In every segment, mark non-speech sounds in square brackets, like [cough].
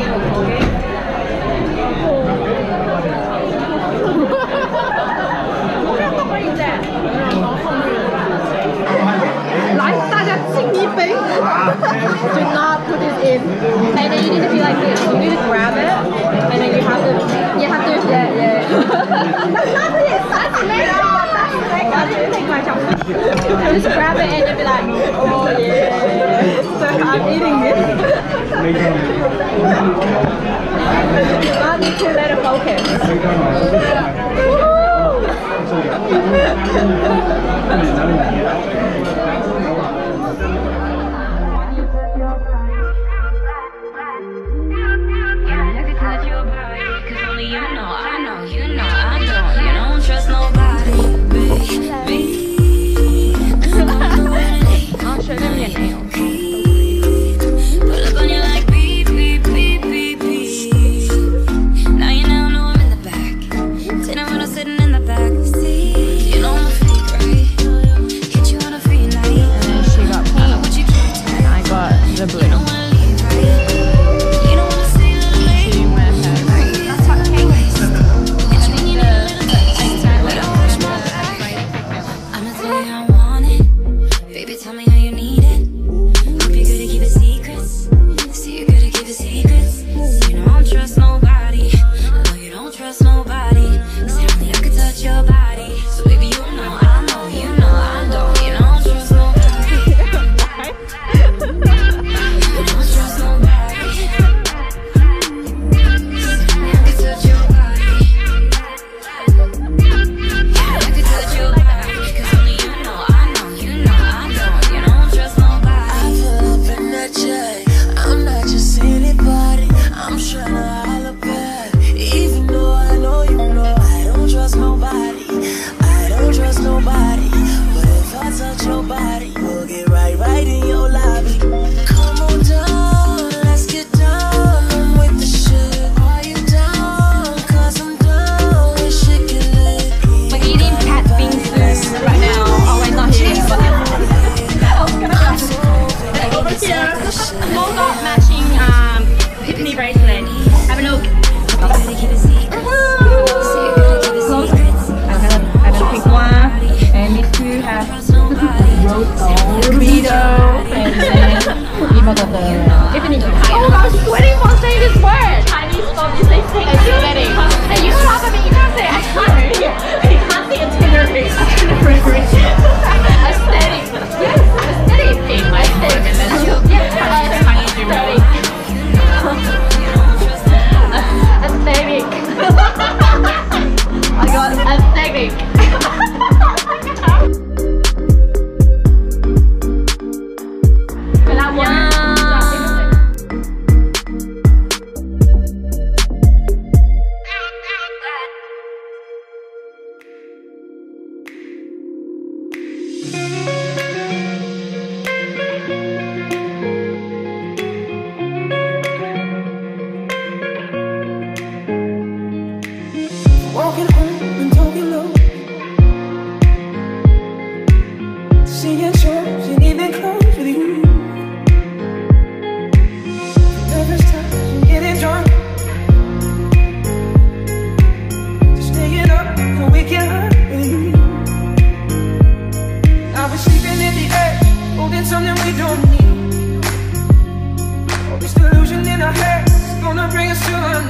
[laughs] Do not put it in. And then you need to be like this. You need to grab it, and then you have to I need to let it focus. Woo! Mohawk matching um, Tiffany bracelet. Have a look. something we don't need. All this delusion in our heads Gonna bring us to our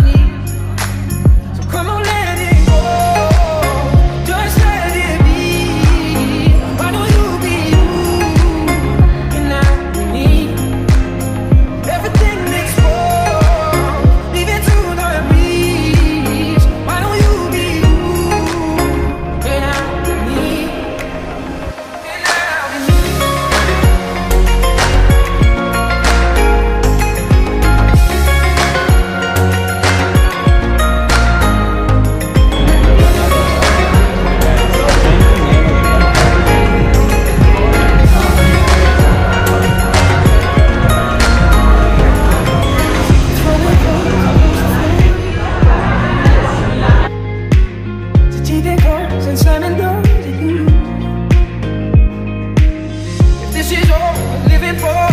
is all living for.